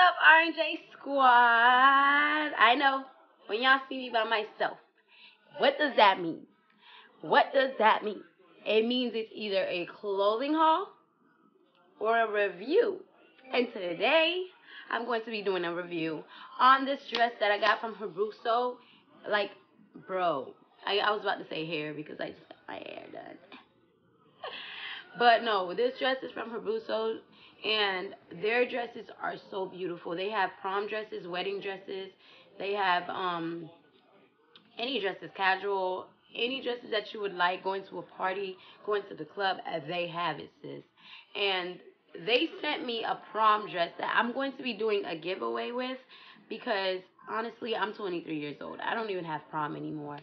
R&J Squad. I know when y'all see me by myself, what does that mean? What does that mean? It means it's either a clothing haul or a review. And today, I'm going to be doing a review on this dress that I got from Hebeos. Like, bro, I, I was about to say hair because I just got my hair done. but no, this dress is from Hebeos and their dresses are so beautiful. They have prom dresses, wedding dresses. They have um any dresses, casual, any dresses that you would like, going to a party, going to the club, uh, they have it, sis. And they sent me a prom dress that I'm going to be doing a giveaway with because honestly, I'm 23 years old. I don't even have prom anymore.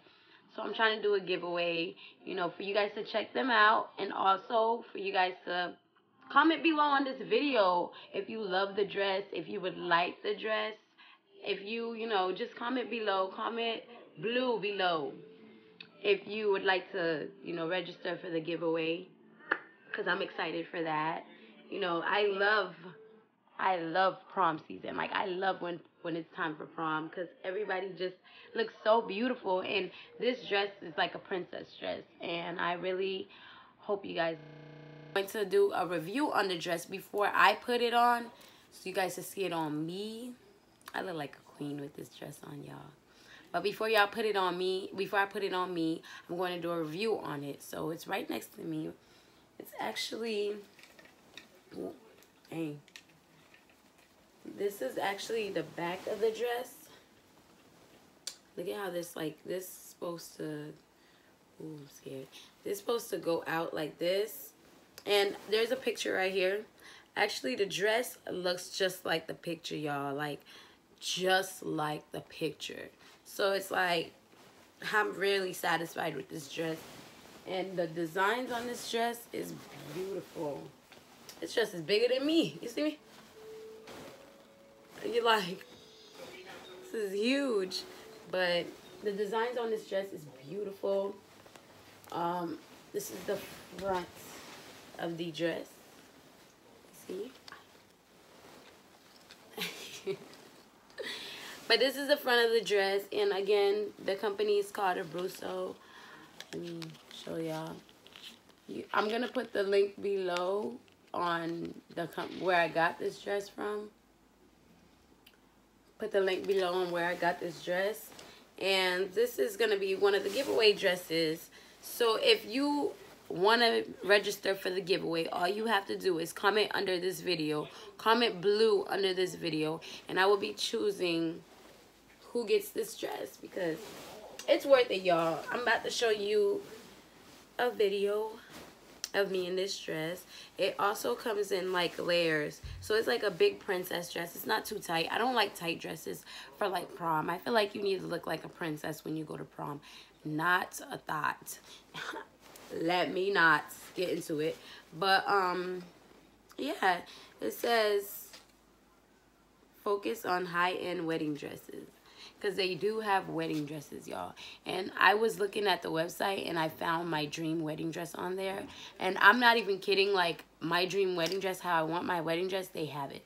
So I'm trying to do a giveaway, you know, for you guys to check them out and also for you guys to Comment below on this video if you love the dress, if you would like the dress. If you, you know, just comment below. Comment blue below if you would like to, you know, register for the giveaway. Because I'm excited for that. You know, I love, I love prom season. Like, I love when, when it's time for prom. Because everybody just looks so beautiful. And this dress is like a princess dress. And I really hope you guys going to do a review on the dress before I put it on so you guys can see it on me. I look like a queen with this dress on, y'all. But before y'all put it on me, before I put it on me, I'm going to do a review on it. So it's right next to me. It's actually, hey, this is actually the back of the dress. Look at how this, like, this is supposed to, ooh, I'm scared. This is supposed to go out like this and there's a picture right here. Actually, the dress looks just like the picture, y'all. Like, just like the picture. So it's like, I'm really satisfied with this dress. And the designs on this dress is beautiful. It's just as bigger than me. You see me? You're like, this is huge. But the designs on this dress is beautiful. Um, this is the front of the dress. See? but this is the front of the dress. And again, the company is called Hebeos. Let me show y'all. I'm going to put the link below on the where I got this dress from. Put the link below on where I got this dress. And this is going to be one of the giveaway dresses. So if you want to register for the giveaway, all you have to do is comment under this video. Comment blue under this video. And I will be choosing who gets this dress because it's worth it, y'all. I'm about to show you a video of me in this dress. It also comes in like layers. So it's like a big princess dress. It's not too tight. I don't like tight dresses for like prom. I feel like you need to look like a princess when you go to prom. Not a thought. let me not get into it. But, um, yeah, it says focus on high-end wedding dresses. Because they do have wedding dresses y'all. And i was looking at the website and i found my dream wedding dress on there. And i'm not even kidding like my dream wedding dress how i want my wedding dress they have it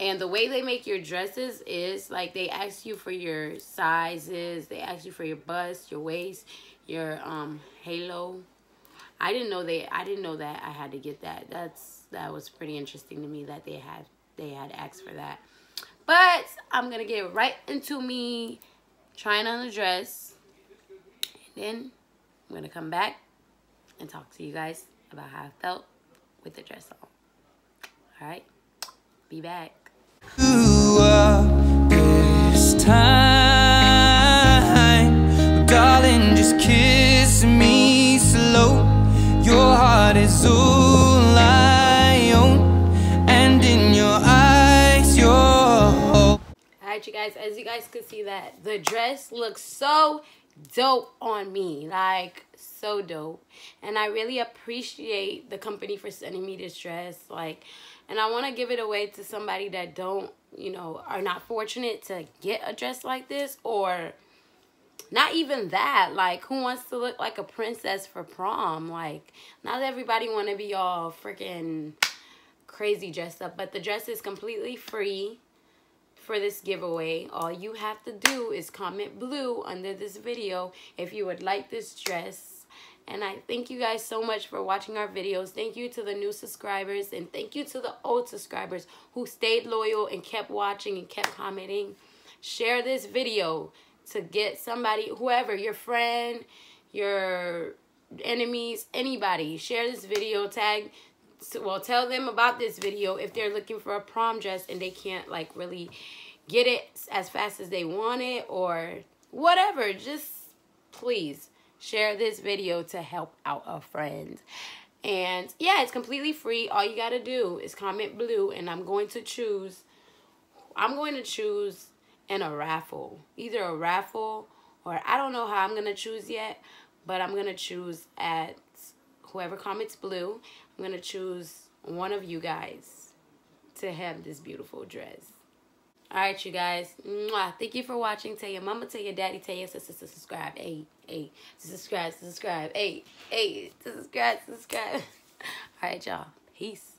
and the way they make your dresses is like they ask you for your sizes they ask you for your bust your waist your um halo. I didn't know they i didn't know that i had to get that. That's that was pretty interesting to me that they had they had asked for that. But i'm gonna get right into me trying on the dress. And then i'm gonna come back and talk to you guys about how i felt with the dress on. All right? Be back You guys, as you guys can see that the dress looks so dope on me like so dope. And i really appreciate the company for sending me this dress like and i want to give it away to somebody that don't you know are not fortunate to get a dress like this or not even that like who wants to look like a princess for prom like not everybody want to be all freaking crazy dressed up. But the dress is completely free for this giveaway. All you have to do is comment blue under this video if you would like this dress. And I thank you guys so much for watching our videos. Thank you to the new subscribers and thank you to the old subscribers who stayed loyal and kept watching and kept commenting. Share this video to get somebody, whoever, your friend, your enemies, anybody. Share this video, tag well tell them about this video if they're looking for a prom dress and they can't like really get it as fast as they want it or whatever just please share this video to help out a friend and yeah it's completely free all you got to do is comment blue and i'm going to choose i'm going to choose in a raffle either a raffle or i don't know how i'm going to choose yet but i'm going to choose at whoever comments blue, I'm going to choose one of you guys to have this beautiful dress. All right, you guys. Mwah. Thank you for watching. Tell your mama, tell your daddy, tell your sister to subscribe. Hey, hey, to subscribe, to subscribe. Hey, hey, to subscribe, to subscribe. All right, y'all. Peace.